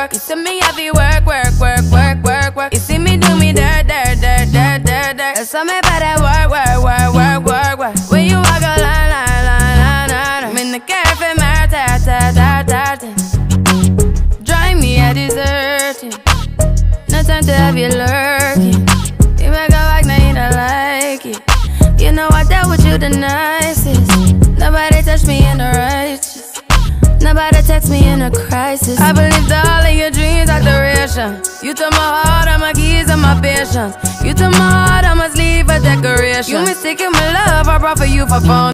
work. You see me heavy work, work, work, work, work, work. You see me do me dirt, dirt, dirt, dirt, dirt, dirt. There's something about that work, work, work, work, work, work. When you walk a line, line, line, line, line. I'm in the cafe, my ta, ta, ta, ta, ta. Drive me a deserting. No time to have you lurking. You make a like, now you don't like it. You know I dealt with you the nicest. Nobody touched me in the righteous. Nobody text me in a crisis. I believed all You took my heart, all my keys, and my patience. You took my heart, I must leave a decoration. You mistaken my love, I brought for you for fun.